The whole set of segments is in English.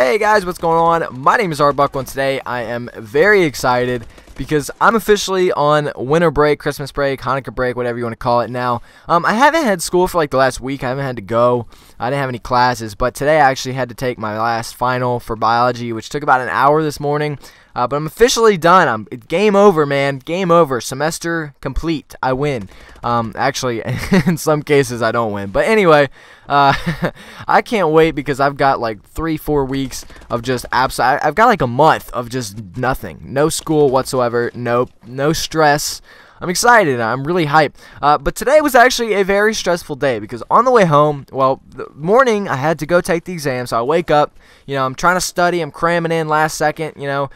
Hey guys, what's going on? My name is Arbuckle and today I am very excited because I'm officially on winter break, Christmas break, Hanukkah break, whatever you want to call it now. Um, I haven't had school for like the last week. I haven't had to go. I didn't have any classes, but today I actually had to take my last final for biology, which took about an hour this morning. Uh, but I'm officially done. I'm game over, man. Game over. Semester complete. I win. Um, actually, in some cases I don't win. But anyway, uh, I can't wait because I've got like three, four weeks of just absolute. I've got like a month of just nothing. No school whatsoever. No, no stress. I'm excited. I'm really hyped. Uh, but today was actually a very stressful day because on the way home, well, the morning I had to go take the exam. So I wake up, you know, I'm trying to study. I'm cramming in last second, you know,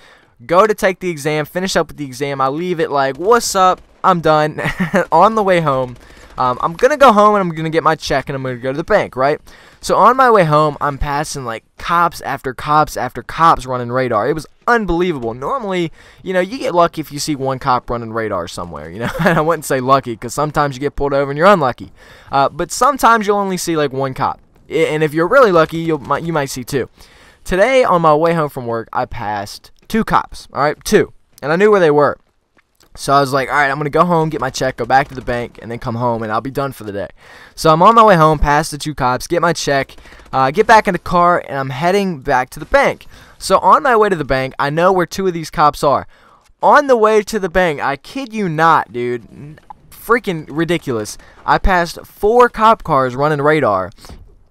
go to take the exam, finish up with the exam. I leave it like, what's up? I'm done. on the way home, um, I'm going to go home and I'm going to get my check and I'm going to go to the bank, right? So on my way home, I'm passing like cops after cops after cops running radar. It was unbelievable. Normally, you know, you get lucky if you see one cop running radar somewhere, you know. and I wouldn't say lucky because sometimes you get pulled over and you're unlucky. Uh, but sometimes you'll only see like one cop. And if you're really lucky, you you might see two. Today on my way home from work, I passed Two cops, all right, two. And I knew where they were. So I was like, all right, I'm going to go home, get my check, go back to the bank, and then come home, and I'll be done for the day. So I'm on my way home, past the two cops, get my check, uh, get back in the car, and I'm heading back to the bank. So on my way to the bank, I know where two of these cops are. On the way to the bank, I kid you not, dude, freaking ridiculous. I passed four cop cars running radar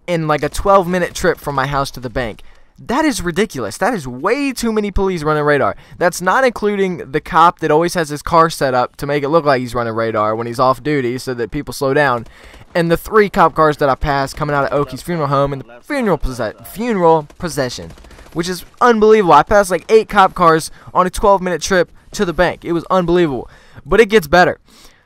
in like a 12 minute trip from my house to the bank. That is ridiculous. That is way too many police running radar. That's not including the cop that always has his car set up to make it look like he's running radar when he's off duty so that people slow down. And the three cop cars that I passed coming out of Oki's funeral home and the funeral, funeral procession, which is unbelievable. I passed like eight cop cars on a 12 minute trip to the bank. It was unbelievable. But it gets better.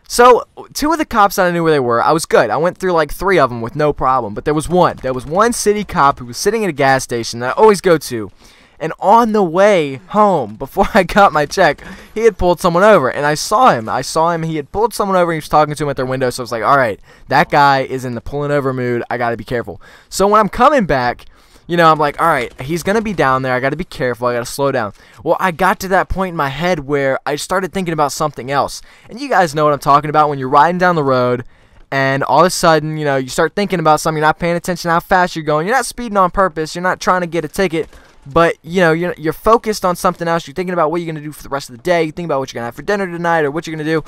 So, two of the cops that I knew where they were, I was good. I went through like three of them with no problem. But there was one. There was one city cop who was sitting at a gas station that I always go to. And on the way home, before I got my check, he had pulled someone over. And I saw him. I saw him. He had pulled someone over. And he was talking to him at their window. So I was like, all right, that guy is in the pulling over mood. I got to be careful. So when I'm coming back, you know, I'm like, all right, he's going to be down there. I got to be careful. I got to slow down. Well, I got to that point in my head where I started thinking about something else. And you guys know what I'm talking about when you're riding down the road and all of a sudden, you know, you start thinking about something, you're not paying attention how fast you're going. You're not speeding on purpose. You're not trying to get a ticket, but you know, you're, you're focused on something else. You're thinking about what you're going to do for the rest of the day. You think about what you're going to have for dinner tonight or what you're going to do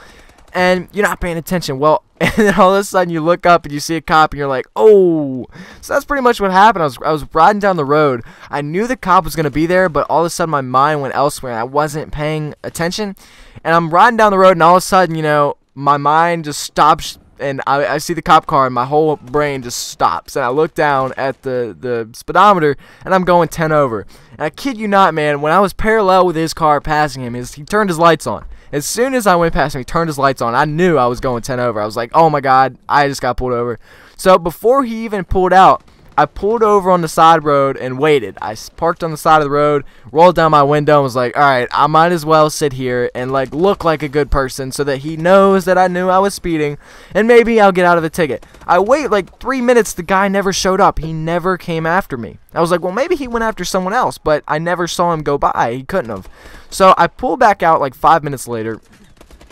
and you're not paying attention. Well, and then all of a sudden you look up and you see a cop and you're like, oh. So that's pretty much what happened. I was I was riding down the road. I knew the cop was gonna be there, but all of a sudden my mind went elsewhere and I wasn't paying attention. And I'm riding down the road and all of a sudden, you know, my mind just stops and I, I see the cop car and my whole brain just stops and I look down at the, the speedometer and I'm going 10 over. And I kid you not, man, when I was parallel with his car passing him, his, he turned his lights on. As soon as I went past him, he turned his lights on. I knew I was going 10 over. I was like, oh my God, I just got pulled over. So before he even pulled out, I pulled over on the side road and waited. I parked on the side of the road, rolled down my window, and was like, all right, I might as well sit here and like look like a good person so that he knows that I knew I was speeding, and maybe I'll get out of the ticket. I wait like three minutes. The guy never showed up. He never came after me. I was like, well, maybe he went after someone else, but I never saw him go by. He couldn't have. So I pull back out like five minutes later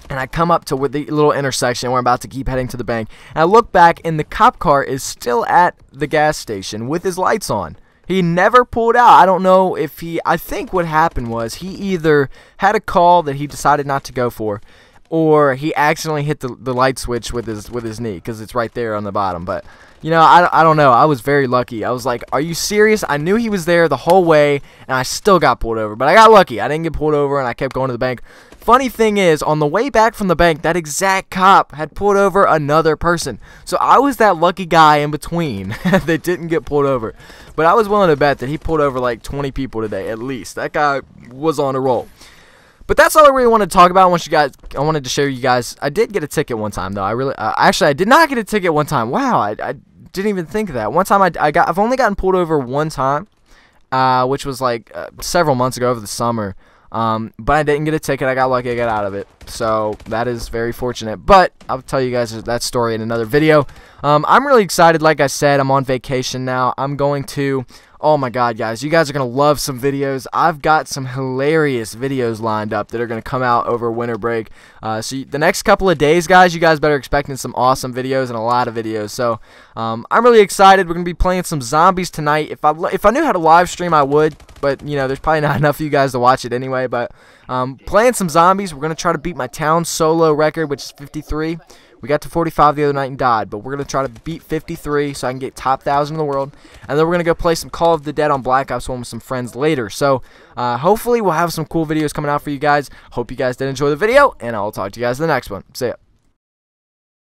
and I come up to the little intersection where I'm about to keep heading to the bank. And I look back, and the cop car is still at the gas station with his lights on. He never pulled out. I don't know if he. I think what happened was he either had a call that he decided not to go for, or he accidentally hit the, the light switch with his with his knee because it's right there on the bottom. But you know, I, I don't know. I was very lucky. I was like, are you serious? I knew he was there the whole way, and I still got pulled over. But I got lucky. I didn't get pulled over, and I kept going to the bank. Funny thing is, on the way back from the bank, that exact cop had pulled over another person. So I was that lucky guy in between that didn't get pulled over. But I was willing to bet that he pulled over like 20 people today, at least. That guy was on a roll. But that's all I really wanted to talk about. I want you guys, I wanted to show you guys. I did get a ticket one time though. I really, uh, actually, I did not get a ticket one time. Wow, I, I didn't even think of that. One time I, I got, I've only gotten pulled over one time, uh, which was like uh, several months ago over the summer. Um, but I didn't get a ticket. I got lucky. I got out of it. So that is very fortunate. But I'll tell you guys that story in another video. Um, I'm really excited. Like I said, I'm on vacation now. I'm going to Oh my god, guys, you guys are going to love some videos. I've got some hilarious videos lined up that are going to come out over winter break. Uh, so you, the next couple of days, guys, you guys better expecting some awesome videos and a lot of videos. So um, I'm really excited. We're going to be playing some zombies tonight. If I, if I knew how to live stream, I would. But, you know, there's probably not enough of you guys to watch it anyway. But um, playing some zombies, we're going to try to beat my town solo record, which is 53. We got to 45 the other night and died, but we're going to try to beat 53 so I can get top 1,000 in the world. And then we're going to go play some Call of the Dead on Black Ops 1 with some friends later. So uh, hopefully we'll have some cool videos coming out for you guys. Hope you guys did enjoy the video, and I'll talk to you guys in the next one. See ya.